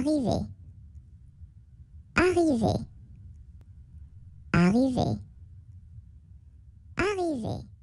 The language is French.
arriver, arriver, arriver, arriver.